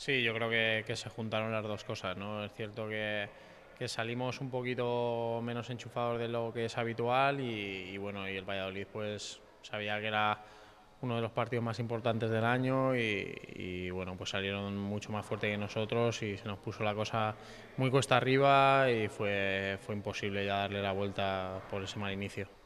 Sí, yo creo que, que, se juntaron las dos cosas, ¿no? Es cierto que, salimos un poquito menos enchufados de lo que es habitual y, bueno, y el Valladolid pues sabía que era uno de los partidos más importantes del año y, y bueno, pues salieron mucho más fuerte que nosotros y se nos puso la cosa muy cuesta arriba y fue, fue imposible ya darle la vuelta por ese mal inicio.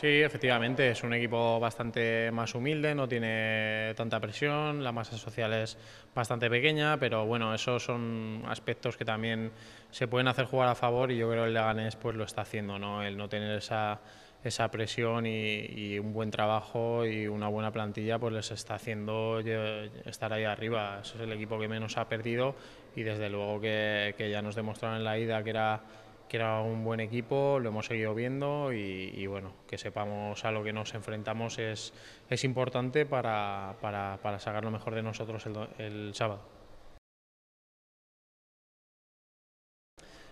Sí, efectivamente, es un equipo bastante más humilde, no tiene tanta presión, la masa social es bastante pequeña, pero bueno, esos son aspectos que también se pueden hacer jugar a favor y yo creo que el Leganés pues lo está haciendo, ¿no? El no tener esa, esa presión y, un buen trabajo y una buena plantilla pues les está haciendo estar ahí arriba. Ese es el equipo que menos ha perdido y desde luego que ya nos demostraron en la ida que era que era un buen equipo, lo hemos seguido viendo y, bueno, que sepamos a lo que nos enfrentamos es, es importante para, para, para, sacar lo mejor de nosotros el sábado.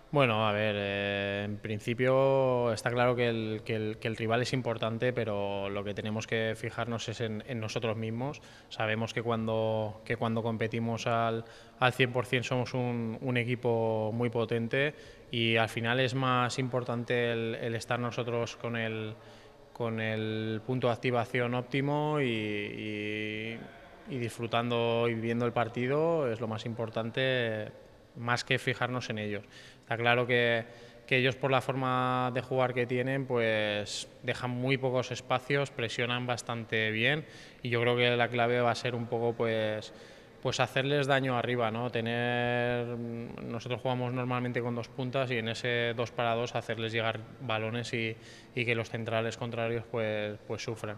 Bueno, a ver, eh, en principio está claro que el, rival es importante, pero lo que tenemos que fijarnos es en, nosotros mismos. Sabemos que cuando, que cuando competimos al, al 100% somos un, equipo muy potente y al final es más importante el, estar nosotros con el, con el punto de activación óptimo y, y, y disfrutando y viviendo el partido es lo más importante más que fijarnos en ellos. Está claro que, ellos por la forma de jugar que tienen, pues dejan muy pocos espacios, presionan bastante bien y yo creo que la clave va a ser un poco pues pues hacerles daño arriba, ¿no? Tener nosotros jugamos normalmente con dos puntas y en ese dos para dos hacerles llegar balones y, y que los centrales contrarios pues pues sufran.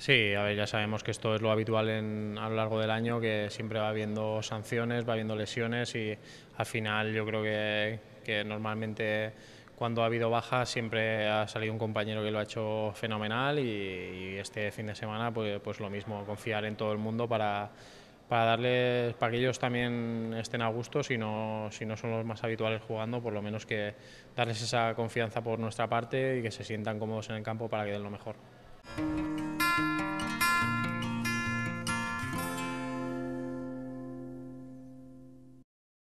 Sí, a ver, ya sabemos que esto es lo habitual en, a lo largo del año, que siempre va habiendo sanciones, va habiendo lesiones y al final yo creo que, que normalmente cuando ha habido bajas siempre ha salido un compañero que lo ha hecho fenomenal y, este fin de semana pues, pues, lo mismo, confiar en todo el mundo para, para darles, para que ellos también estén a gusto, si no, si no son los más habituales jugando, por lo menos que darles esa confianza por nuestra parte y que se sientan cómodos en el campo para que den lo mejor.